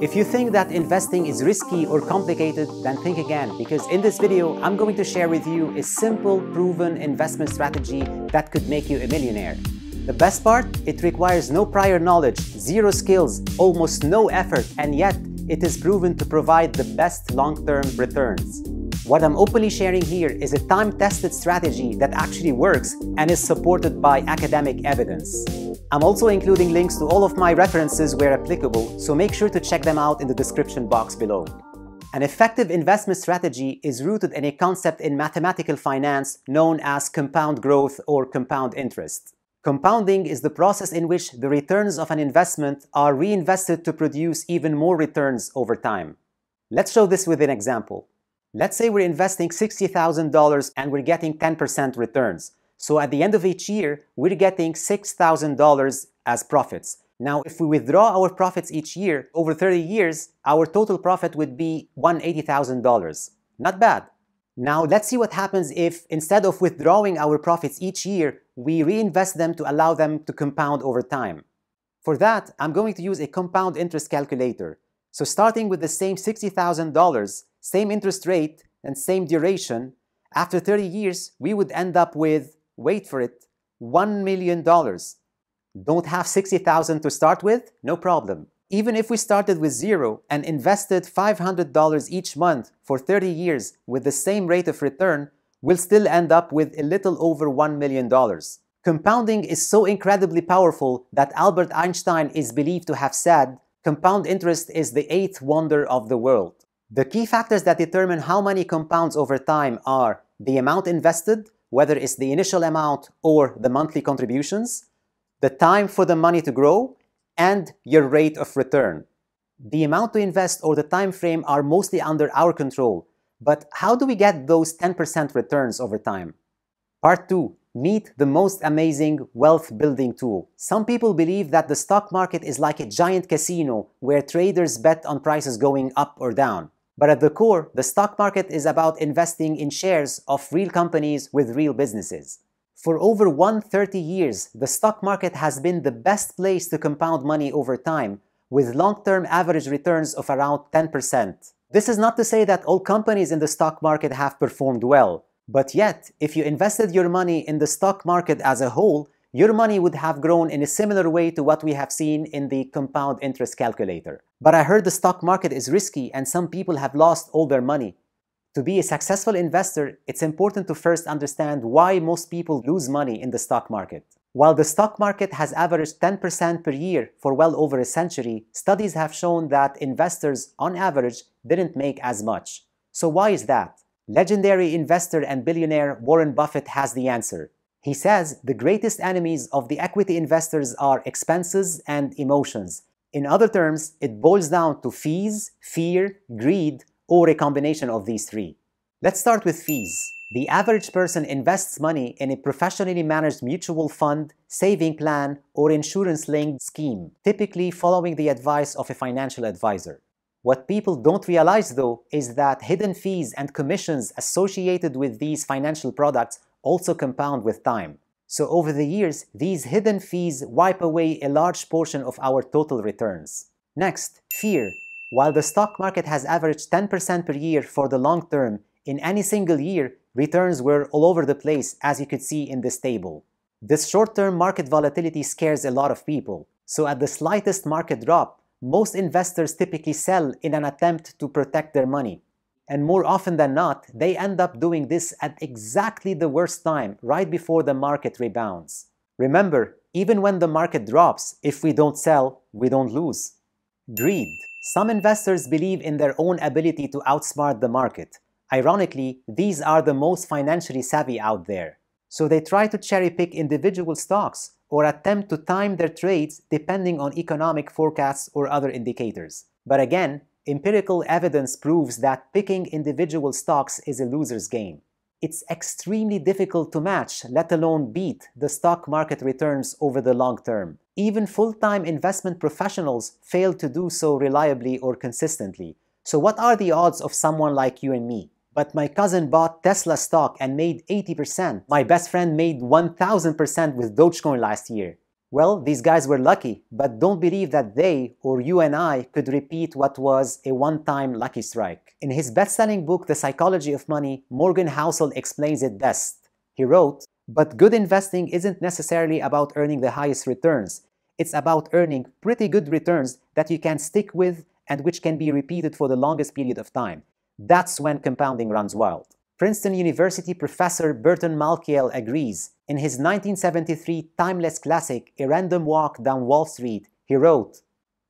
If you think that investing is risky or complicated, then think again because in this video, I'm going to share with you a simple, proven investment strategy that could make you a millionaire. The best part? It requires no prior knowledge, zero skills, almost no effort, and yet it is proven to provide the best long-term returns. What I'm openly sharing here is a time-tested strategy that actually works and is supported by academic evidence. I'm also including links to all of my references where applicable, so make sure to check them out in the description box below. An effective investment strategy is rooted in a concept in mathematical finance known as compound growth or compound interest. Compounding is the process in which the returns of an investment are reinvested to produce even more returns over time. Let's show this with an example. Let's say we're investing $60,000 and we're getting 10% returns. So at the end of each year, we're getting $6,000 as profits. Now, if we withdraw our profits each year, over 30 years, our total profit would be $180,000. Not bad. Now, let's see what happens if instead of withdrawing our profits each year, we reinvest them to allow them to compound over time. For that, I'm going to use a compound interest calculator. So starting with the same $60,000, same interest rate, and same duration, after 30 years, we would end up with, wait for it, $1 million. Don't have 60,000 to start with? No problem. Even if we started with zero and invested $500 each month for 30 years with the same rate of return, we'll still end up with a little over $1 million. Compounding is so incredibly powerful that Albert Einstein is believed to have said, compound interest is the eighth wonder of the world. The key factors that determine how money compounds over time are the amount invested, whether it's the initial amount or the monthly contributions, the time for the money to grow, and your rate of return. The amount to invest or the time frame are mostly under our control, but how do we get those 10% returns over time? Part 2. Meet the most amazing wealth building tool. Some people believe that the stock market is like a giant casino where traders bet on prices going up or down. But at the core, the stock market is about investing in shares of real companies with real businesses. For over 130 years, the stock market has been the best place to compound money over time, with long-term average returns of around 10%. This is not to say that all companies in the stock market have performed well, but yet, if you invested your money in the stock market as a whole, your money would have grown in a similar way to what we have seen in the compound interest calculator. But I heard the stock market is risky and some people have lost all their money. To be a successful investor, it's important to first understand why most people lose money in the stock market. While the stock market has averaged 10% per year for well over a century, studies have shown that investors, on average, didn't make as much. So why is that? Legendary investor and billionaire Warren Buffett has the answer. He says the greatest enemies of the equity investors are expenses and emotions. In other terms, it boils down to fees, fear, greed, or a combination of these three. Let's start with fees. The average person invests money in a professionally managed mutual fund, saving plan, or insurance-linked scheme, typically following the advice of a financial advisor. What people don't realize though is that hidden fees and commissions associated with these financial products also compound with time. So over the years, these hidden fees wipe away a large portion of our total returns. Next, fear. While the stock market has averaged 10% per year for the long term, in any single year, returns were all over the place as you could see in this table. This short-term market volatility scares a lot of people. So at the slightest market drop, most investors typically sell in an attempt to protect their money. And more often than not, they end up doing this at exactly the worst time, right before the market rebounds. Remember, even when the market drops, if we don't sell, we don't lose. Greed. Some investors believe in their own ability to outsmart the market. Ironically, these are the most financially savvy out there. So they try to cherry pick individual stocks or attempt to time their trades depending on economic forecasts or other indicators. But again, empirical evidence proves that picking individual stocks is a loser's game. It's extremely difficult to match, let alone beat, the stock market returns over the long term. Even full-time investment professionals fail to do so reliably or consistently. So what are the odds of someone like you and me? But my cousin bought Tesla stock and made 80%. My best friend made 1000% with Dogecoin last year. Well, these guys were lucky, but don't believe that they or you and I could repeat what was a one-time lucky strike. In his best-selling book, The Psychology of Money, Morgan Housel explains it best. He wrote, but good investing isn't necessarily about earning the highest returns. It's about earning pretty good returns that you can stick with and which can be repeated for the longest period of time. That's when compounding runs wild. Princeton University professor Burton Malkiel agrees. In his 1973 timeless classic, A Random Walk Down Wall Street, he wrote,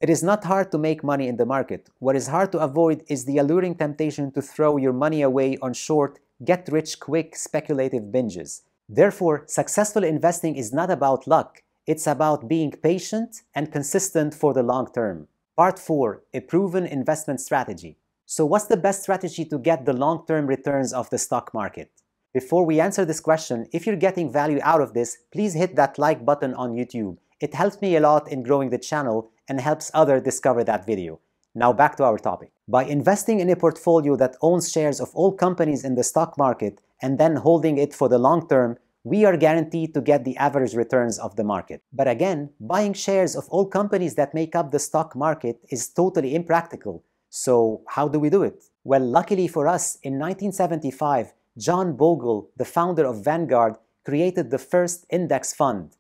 It is not hard to make money in the market. What is hard to avoid is the alluring temptation to throw your money away on short, get-rich-quick speculative binges. Therefore, successful investing is not about luck. It's about being patient and consistent for the long term. Part 4. A proven investment strategy. So what's the best strategy to get the long-term returns of the stock market? Before we answer this question, if you're getting value out of this, please hit that like button on YouTube. It helps me a lot in growing the channel and helps others discover that video. Now back to our topic. By investing in a portfolio that owns shares of all companies in the stock market and then holding it for the long term, we are guaranteed to get the average returns of the market. But again, buying shares of all companies that make up the stock market is totally impractical so how do we do it? Well, luckily for us, in 1975, John Bogle, the founder of Vanguard, created the first index fund.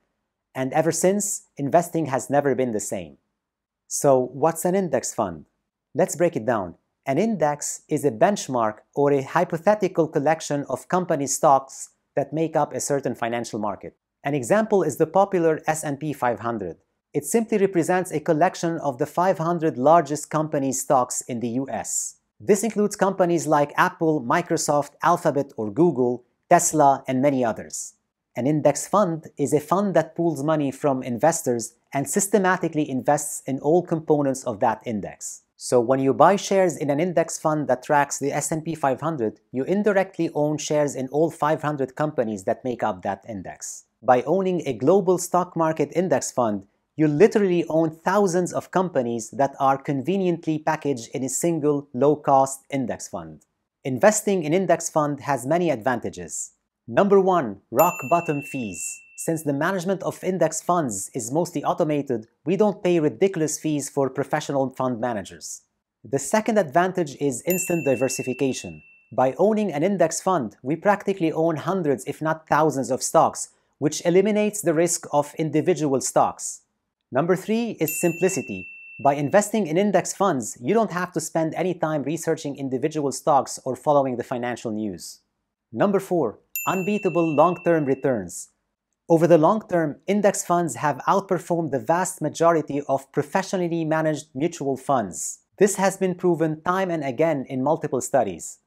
And ever since, investing has never been the same. So what's an index fund? Let's break it down. An index is a benchmark or a hypothetical collection of company stocks that make up a certain financial market. An example is the popular S&P 500. It simply represents a collection of the 500 largest company stocks in the US. This includes companies like Apple, Microsoft, Alphabet or Google, Tesla, and many others. An index fund is a fund that pools money from investors and systematically invests in all components of that index. So when you buy shares in an index fund that tracks the S&P 500, you indirectly own shares in all 500 companies that make up that index. By owning a global stock market index fund, you literally own thousands of companies that are conveniently packaged in a single low-cost index fund. Investing in index fund has many advantages. Number one, rock bottom fees. Since the management of index funds is mostly automated, we don't pay ridiculous fees for professional fund managers. The second advantage is instant diversification. By owning an index fund, we practically own hundreds if not thousands of stocks, which eliminates the risk of individual stocks. Number three is simplicity. By investing in index funds, you don't have to spend any time researching individual stocks or following the financial news. Number four, unbeatable long-term returns. Over the long term, index funds have outperformed the vast majority of professionally managed mutual funds. This has been proven time and again in multiple studies.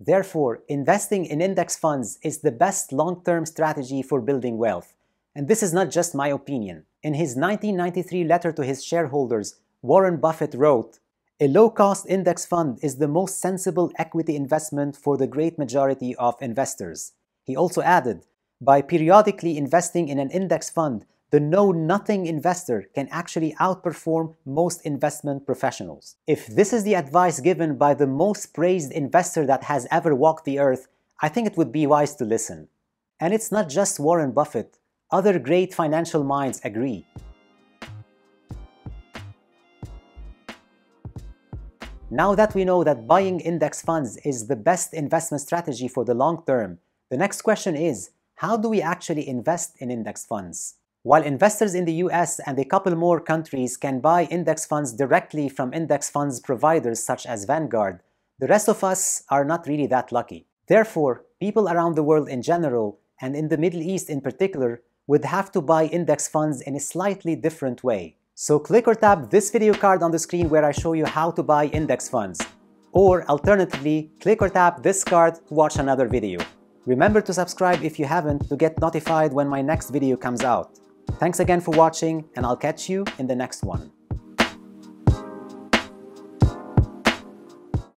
Therefore, investing in index funds is the best long-term strategy for building wealth. And this is not just my opinion. In his 1993 letter to his shareholders, Warren Buffett wrote, A low-cost index fund is the most sensible equity investment for the great majority of investors. He also added, by periodically investing in an index fund, the know-nothing investor can actually outperform most investment professionals. If this is the advice given by the most praised investor that has ever walked the earth, I think it would be wise to listen. And it's not just Warren Buffett. Other great financial minds agree. Now that we know that buying index funds is the best investment strategy for the long term, the next question is, how do we actually invest in index funds? While investors in the US and a couple more countries can buy index funds directly from index funds providers such as Vanguard, the rest of us are not really that lucky. Therefore, people around the world in general, and in the Middle East in particular, would have to buy index funds in a slightly different way. So click or tap this video card on the screen where I show you how to buy index funds. Or alternatively, click or tap this card to watch another video. Remember to subscribe if you haven't to get notified when my next video comes out. Thanks again for watching and I'll catch you in the next one.